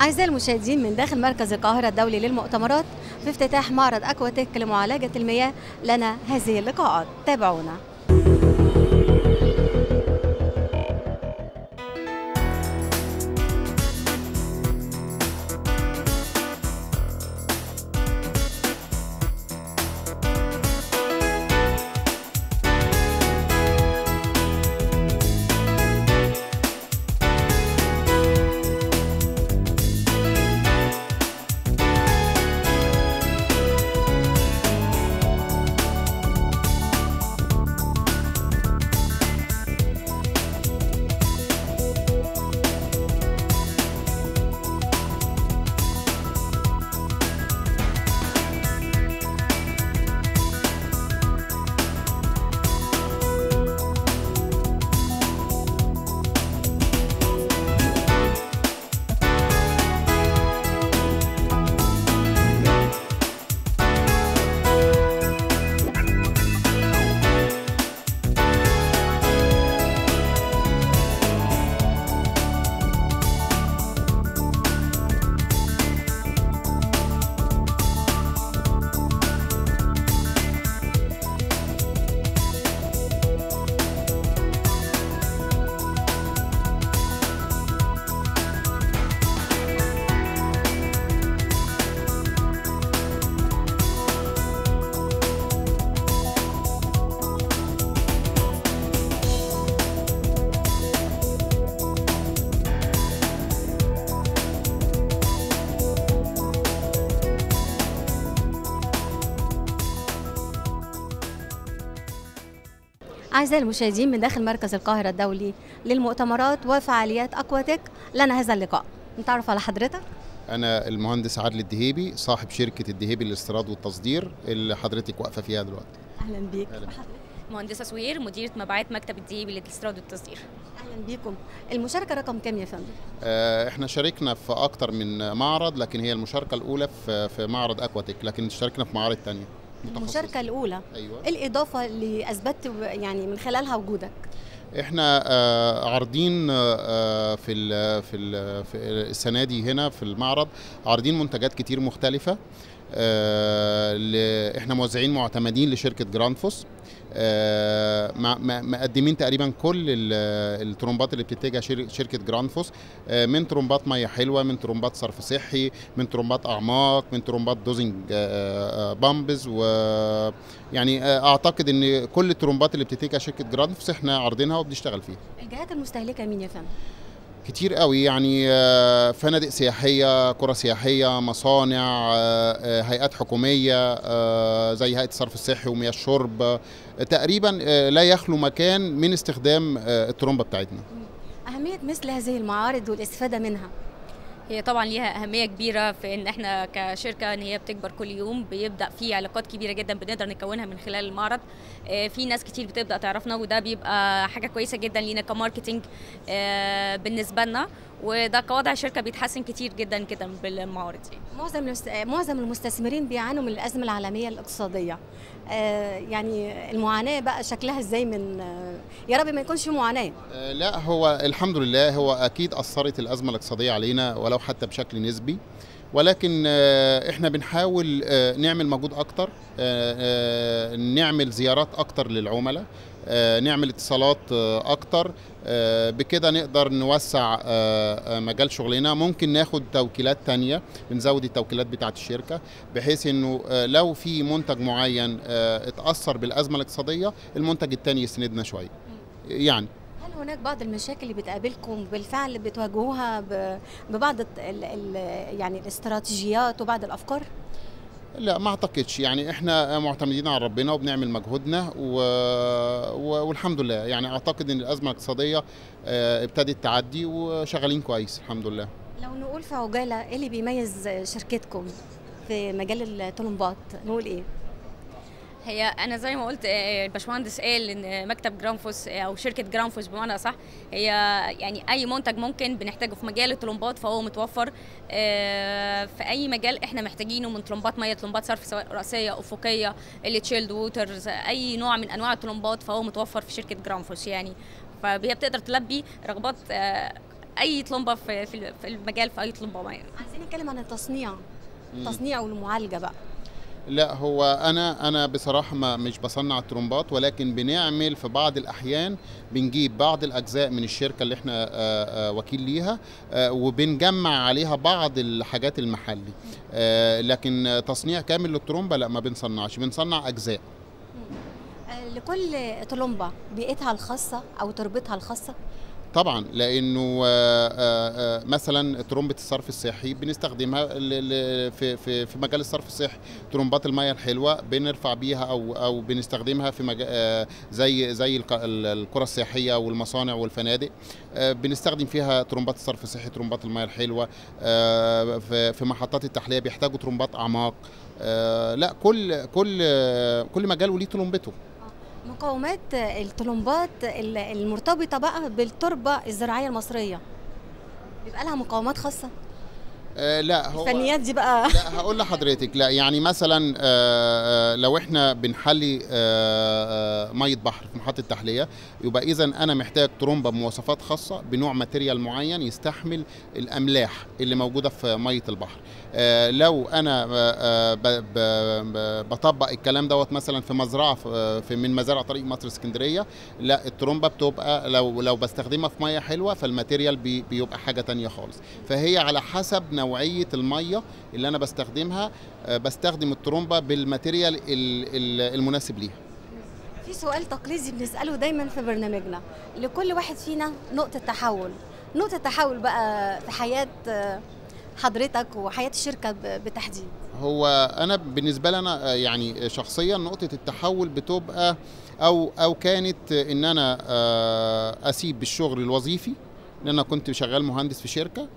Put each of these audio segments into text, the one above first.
أعزائي المشاهدين من داخل مركز القاهرة الدولي للمؤتمرات في افتتاح معرض أكواتيك لمعالجة المياه لنا هذه اللقاءات. تابعونا. أعزائي المشاهدين من داخل مركز القاهرة الدولي للمؤتمرات وفعاليات Aquatic لنا هذا اللقاء. نتعرف على حضرتك؟ أنا المهندس عادل الدهيبي صاحب شركة الدهيبي للاستيراد والتصدير اللي حضرتك واقفة فيها دلوقتي. أهلا بيك. أهلا. مهندسه سوير مديرة مبيعات مكتب الدهيبي للاستيراد والتصدير. أهلا بيكم. المشاركة رقم كام يا فندم؟ آه، إحنا شاركنا في أكتر من معرض لكن هي المشاركة الأولى في في معرض Aquatic لكن شاركنا في معارض تانية. متخصصة. المشاركة الأولى أيوة إيه الإضافة اللي أثبتت يعني من خلالها وجودك؟ إحنا آه، عارضين آه، في ال في ال في السنة دي هنا في المعرض عارضين منتجات كتير مختلفة آه، إحنا موزعين معتمدين لشركة Grundfos مقدمين تقريبا كل ال- الترومبات اللي بتنتجها شر- شركة Grundfos آه، من ترومبات ميه حلوة من ترومبات صرف صحي من ترومبات أعماق من ترومبات dosing آه، آه، pumps و يعني آه، أعتقد إن كل الترومبات اللي بتنتجها شركة Grundfos إحنا عارضينها وبنشتغل فيها الجهات المستهلكة مين يا فندم؟ كتير قوي يعني آه، فنادق سياحية قرى سياحية مصانع آه، آه، هيئات حكومية زي هيئة الصرف الصحي ومياه الشرب تقريبا لا يخلو مكان من استخدام الترومبة بتاعتنا. أهمية مثل هذه المعارض والإستفادة منها. هي طبعا ليها أهمية كبيرة في إن إحنا كشركة إن هي بتكبر كل يوم بيبدأ في علاقات كبيرة جدا بنقدر نكونها من خلال المعرض. آه، في ناس كتير بتبدأ تعرفنا وده بيبقى حاجة كويسة جدا لينا كماركتينج آه، بالنسبة لنا. وده كوضع شركة بيتحسن كتير جدا جدا بالمعارض. دي معظم. معظم المستثمرين بيعانوا من الأزمة العالمية الاقتصادية. آه يعني المعاناة بقى شكلها إزاي من آه يا رب ما يكونش في معاناة. آه، لا هو الحمد لله هو أكيد أثرت الأزمة الاقتصادية علينا ولو حتى بشكل نسبي. ولكن إحنا بنحاول نعمل مجهود أكتر نعمل زيارات أكتر للعملاء. نعمل اتصالات آه، أكتر آه، بكده نقدر نوسع آه، آه، مجال شغلنا ممكن ناخد توكيلات تانية بنزود التوكيلات بتاعت الشركة بحيث إنه آه، لو في منتج معين آه، اتأثر بالأزمة الاقتصادية المنتج التاني يسندنا شوية يعني هل هناك بعض المشاكل اللي بتقابلكم بالفعل بتواجهوها. ببعض الت- ال... ال... يعني الاستراتيجيات وبعض الأفكار؟ لا ما أعتقدش. يعني إحنا معتمدين على ربنا وبنعمل مجهودنا و... و... والحمد لله. يعني أعتقد إن الأزمة الاقتصادية آه، ابتدت تعدي وشغالين كويس. الحمد لله. لو نقول في عجالة إيه اللي بيميز شركتكم في مجال الطلمبات نقول إيه؟ هي أنا زي ما قلت آه، الباشمهندس قال إن مكتب Grundfos آه، أو شركة Grundfos بمعنى صح هي يعني أي منتج ممكن بنحتاجه في مجال الطلمبات فهو متوفر آه، في أي مجال إحنا محتاجينه من طلمبات مية طلمبات صرف سواء رأسية افقيه ال chilled waters أي نوع من أنواع الطلمبات فهو متوفر في شركة Grundfos يعني. فهي بتقدر تلبي رغبات أي طلمبة في المجال في أي طلمبة معينة. عايزين نتكلم عن التصنيع. التصنيع والمعالجة بقى. لا هو أنا أنا بصراحة ما مش بصنع الترومبات ولكن بنعمل في بعض الأحيان بنجيب بعض الأجزاء من الشركة اللي إحنا آه، آه، وكيل ليها آه، وبنجمع عليها بعض الحاجات المحلي. لكن تصنيع كامل للترومبة لا ما بنصنعش بنصنع أجزاء. لكل طلمبه بيئتها الخاصة أو تربتها الخاصة طبعا لأنه آه، آه، آه، مثلا ترومبة الصرف الصحي بنستخدمها في في في مجال الصرف الصحي ترومبات المياه الحلوة بنرفع بيها أو أو بنستخدمها في مجال زي زي الق- ال- القرى السياحيه والمصانع والفنادق. بنستخدم فيها ترومبات الصرف الصحي ترومبات المياه الحلوة في محطات التحلية بيحتاجوا ترومبات أعماق. لا كل كل كل مجال وليه ترومبته. مقاومات الطلمبات ال- المرتبطة بقى بالتربة الزراعية المصرية. بيبقى لها مقاومات خاصة؟ آه، لا هو الفنيات دي بقى. لا هقول لحضرتك لا يعني مثلا آه، آه، لو إحنا بنحلي آه، مية بحر في محطة تحليه يبقى اذا أنا محتاج ترومبة بمواصفات خاصة بنوع ماتيريال معين يستحمل الأملاح اللي موجودة في مية البحر. آه، لو أنا آه، بطبق الكلام دوت مثلا في مزرعة في من مزارع طريق مصر اسكندرية لا الترومبة بتبقى لو لو بستخدمها في مية حلوة فال material بي- بيبقى حاجة تانية خالص. فهي على حسب نوعية المية اللي أنا بستخدمها آه، بستخدم الترومبة بال material ال- ال- المناسب ليها. في سؤال تقليدي بنسأله دايما في برنامجنا. لكل واحد فينا نقطة تحول. نقطة تحول بقى في حياة آه، حضرتك وحياة الشركة بالتحديد هو أنا بالنسبة لي أنا آه، يعني شخصيا نقطة التحول بتبقى أو أو كانت إن أنا أسيب الشغل الوظيفي إن أنا كنت شغال مهندس في شركة.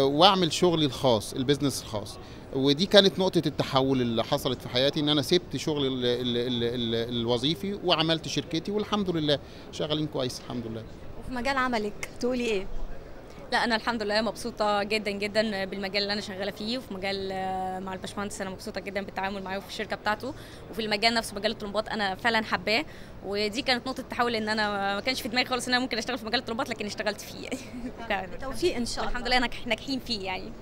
واعمل شغلي الخاص البيزنس الخاص. ودي كانت نقطة التحول اللي حصلت في حياتي إن أنا سبت شغل ال ال ال ال الوظيفي وعملت شركتي والحمد لله شغالين كويس الحمد لله. وفي مجال عملك تقولي إيه؟ لا أنا الحمد لله مبسوطة جدا جدا بالمجال اللي أنا شغالة فيه وفي مجال آه، مع الباشمهندس. أنا مبسوطة جدا بالتعامل معاه في الشركة بتاعته وفي المجال نفسه مجال الطلبات. أنا فعلا حباه ودي كانت نقطة تحول إن أنا ما كانش في دماغي خالص إن أنا ممكن أشتغل في مجال الطلبات لكن اشتغلت فيه. يعني فعلا. بالتوفيق إن شاء الله. الحمد لله ناجح- ناجحين فيه يعني.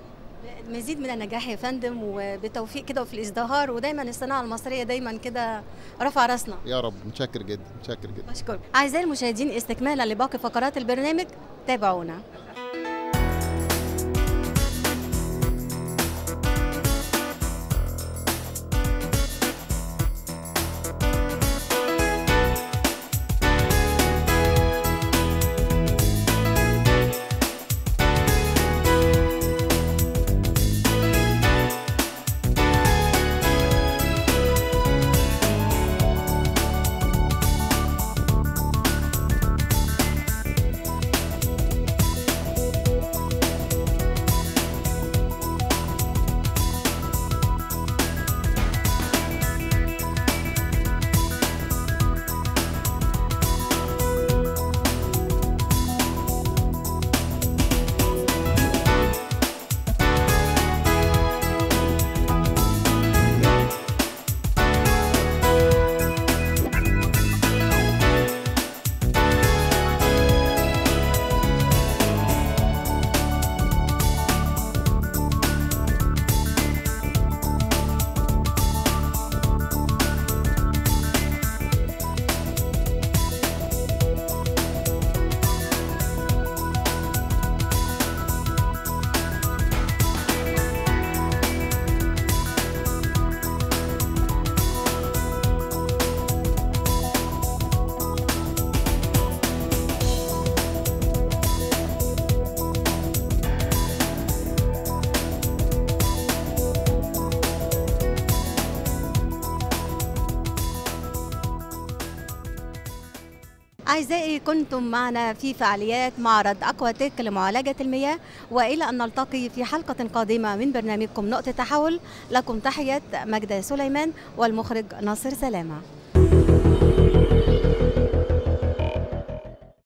مزيد من النجاح يا فندم وبالتوفيق كده وفي الإزدهار ودايما الصناعة المصرية دايما كده رفع راسنا. يا رب. متشكر جدا متشكر جدا. بشكر أعزائي المشاهدين استكمالا لباقي فقرات البرنامج تابعونا. أعزائي كنتم معنا في فعاليات معرض أكواتيك لمعالجة المياه وإلى أن نلتقي في حلقة قادمة من برنامجكم نقطة تحول. لكم تحية مجدة سليمان والمخرج ناصر سلامة.